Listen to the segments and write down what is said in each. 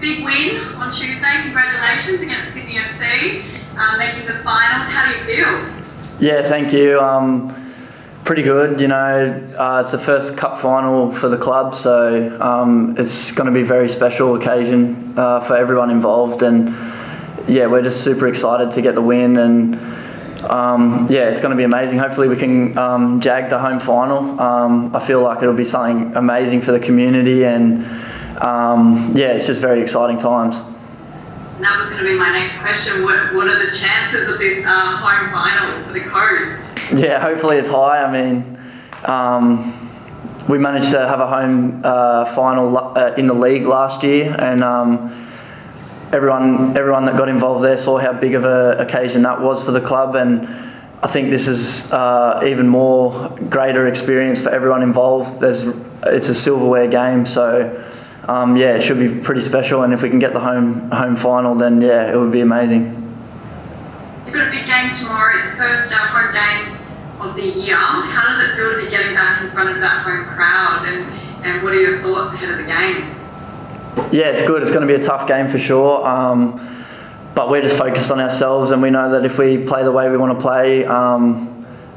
big win on Tuesday. Congratulations against Sydney FC, uh, making the finals. How do you feel? Yeah, thank you. Um, pretty good. You know, uh, it's the first cup final for the club, so um, it's going to be a very special occasion uh, for everyone involved. And yeah, we're just super excited to get the win and. Um, yeah, it's going to be amazing. Hopefully, we can um, jag the home final. Um, I feel like it'll be something amazing for the community, and um, yeah, it's just very exciting times. That was going to be my next question. What, what are the chances of this uh, home final for the coast? Yeah, hopefully it's high. I mean, um, we managed to have a home uh, final uh, in the league last year, and um, everyone everyone that got involved there saw how big of an occasion that was for the club, and I think this is uh, even more greater experience for everyone involved. There's it's a silverware game, so um, yeah, it should be pretty special. And if we can get the home home final, then yeah, it would be amazing. You've got a big game tomorrow. It's the first home game of the year. How does it feel to be getting back in front of that home crowd? And, and what are your thoughts ahead of the game? Yeah, it's good. It's going to be a tough game for sure. Um, but we're just focused on ourselves, and we know that if we play the way we want to play, um,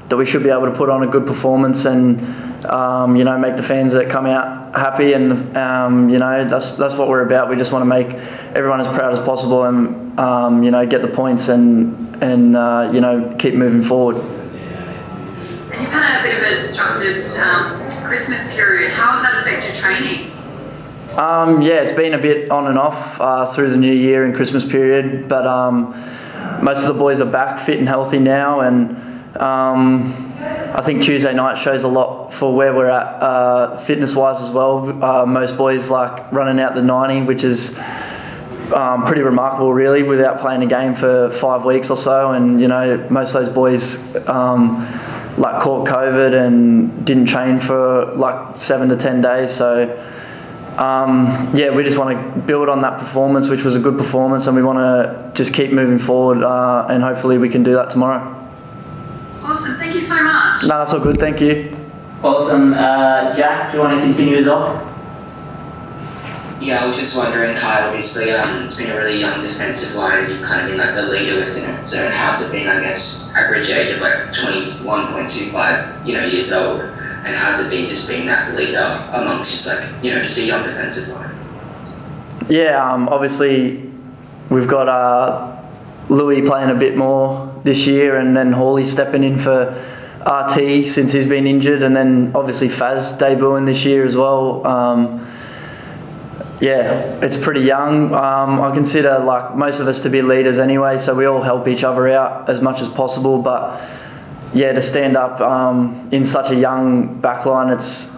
that we should be able to put on a good performance and um, you know, make the fans that come out happy, and um, you know, that's that's what we're about. We just want to make everyone as proud as possible, and um, you know, get the points and and uh, you know, keep moving forward. And you've had a bit of a disrupted um, Christmas period. How has that affected your training? Um, yeah, it's been a bit on and off uh, through the new year and Christmas period, but um, most of the boys are back fit and healthy now, and I think Tuesday night shows a lot for where we're at uh, fitness wise as well. Uh, most boys like running out the 90, which is um, pretty remarkable, really, without playing a game for five weeks or so. And you know, most of those boys um, like caught COVID and didn't train for like seven to ten days. So um, yeah, we just want to build on that performance, which was a good performance, and we want to just keep moving forward. Uh, and hopefully, we can do that tomorrow. Awesome. Thank you so much. No, that's all good. Thank you. Awesome. Uh, Jack, do you want to continue it off? Yeah, I was just wondering, Kye, obviously um, it's been a really young defensive line and you've kind of been like the leader within it. So how's it been, I guess, average age of like 21.25, you know, years old? And how's it been just being that leader amongst just like, you know, just a young defensive line? Yeah, um, obviously we've got uh, Lewis playing a bit more this year, and then Hawley stepping in for RT since he's been injured, and then obviously Faz debuting this year as well. Um, yeah, it's pretty young. Um, I consider like most of us to be leaders anyway, so we all help each other out as much as possible. But yeah, to stand up um, in such a young backline, it's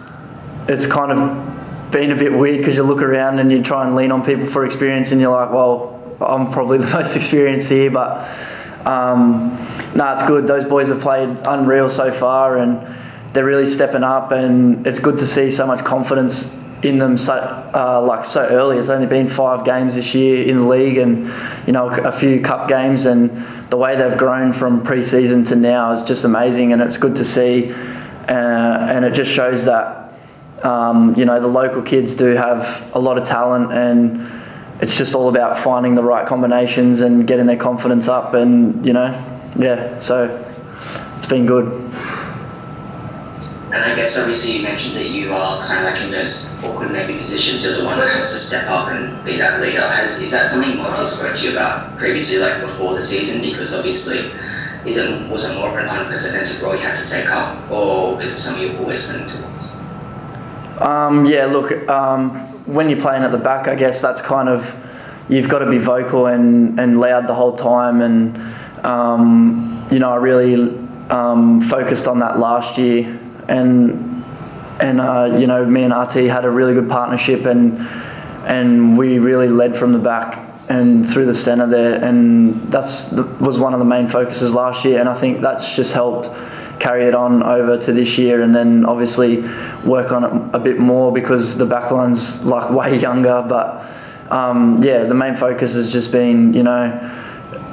it's kind of been a bit weird because you look around and you try and lean on people for experience, and you're like, well, I'm probably the most experienced here, but um, no, it's good. Those boys have played unreal so far, and they're really stepping up, and it's good to see so much confidence in them so uh, like so early. It's only been five games this year in the league, and you know a few cup games, and the way they've grown from pre-season to now is just amazing, and it's good to see, uh, and it just shows that. Um, you know the local kids do have a lot of talent and it's just all about finding the right combinations and getting their confidence up and you know yeah so it's been good and I guess obviously you mentioned that you are kind of like in those awkward maybe positions. You're the one that has to step up and be that leader. Has is that something Monty spoke to you about previously, like before the season? Because obviously, is it was it more of an unprecedented role you had to take up, or is it something you're always leaning towards? Um, yeah, look, um, when you're playing at the back, I guess that's kind of you've got to be vocal and, and loud the whole time. And um, you know, I really um, focused on that last year, and and uh, you know, me and RT had a really good partnership, and and we really led from the back and through the centre there, and that's the, was one of the main focuses last year, and I think that's just helped carry it on over to this year, and then obviously work on it a bit more because the backline's like way younger. But um, yeah, the main focus has just been you know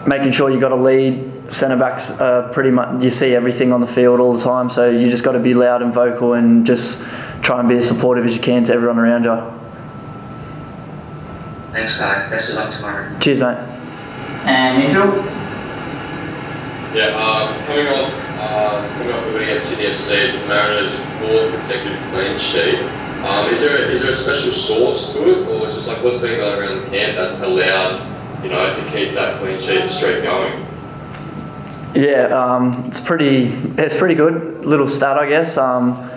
making sure you got a lead. Centre backs are pretty much you see everything on the field all the time, so you just got to be loud and vocal and just try and be as supportive as you can to everyone around you. Thanks, guy. Best of luck tomorrow. Cheers, mate. And Mitchell? Yeah, um, coming off coming off a win against Sydney FC, it's the Mariners' fourth consecutive clean sheet. Um, is there a, is there a special source to it, or just like what's been going around the camp that's allowed you know to keep that clean sheet streak going? Yeah, um, it's pretty. It's pretty good little stat, I guess. Um,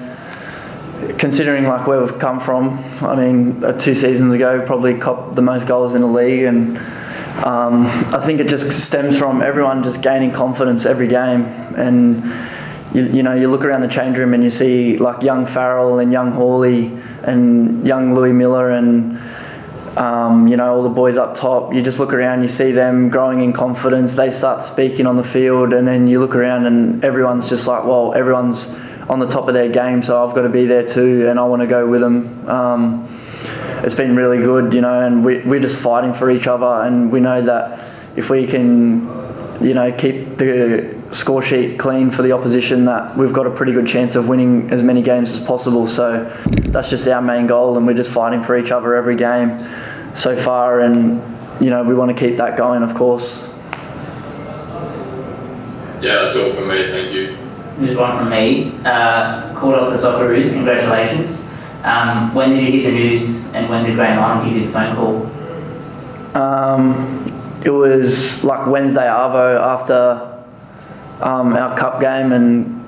considering like where we've come from, I mean, uh, two seasons ago, probably copped the most goals in the league, and um, I think it just stems from everyone just gaining confidence every game, and you, you know you look around the change room and you see like young Farrell and young Hawley and young Lewis Miller and um, you know all the boys up top. You just look around, you see them growing in confidence. They start speaking on the field, and then you look around and everyone's just like, well, everyone's on the top of their game, so I've got to be there too, and I want to go with them. Um, it's been really good, you know, and we, we're just fighting for each other, and we know that if we can, you know, keep the score sheet clean for the opposition, that we've got a pretty good chance of winning as many games as possible. So that's just our main goal, and we're just fighting for each other every game so far, and you know, we want to keep that going, of course. Yeah, that's all from me. Thank you. Just one from me. Uh, called off the Socceroos, congratulations. Um, when did you hear the news and when did Graham Arnold give you the phone call? Um, it was like Wednesday Arvo after um, our cup game, and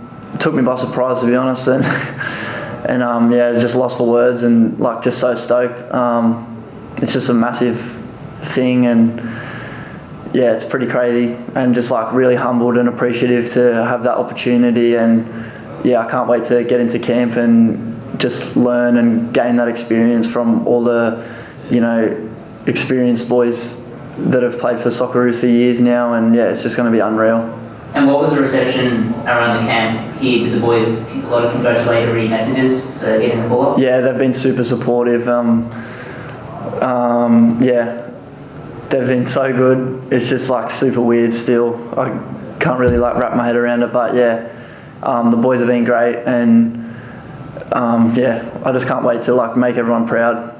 took me by surprise to be honest. And and um, yeah, just lost for words and like just so stoked. Um, it's just a massive thing, and yeah, it's pretty crazy, and just like really humbled and appreciative to have that opportunity. And yeah, I can't wait to get into camp and just learn and gain that experience from all the you know experienced boys that have played for Socceroos for years now, and yeah, it's just going to be unreal. And what was the reception around the camp here? Did the boys a lot of congratulatory messages for getting the call up? Yeah, they've been super supportive. Um, um, yeah, they've been so good. It's just like super weird still. I can't really like wrap my head around it, but yeah, um, the boys have been great, and um, yeah, I just can't wait to like make everyone proud.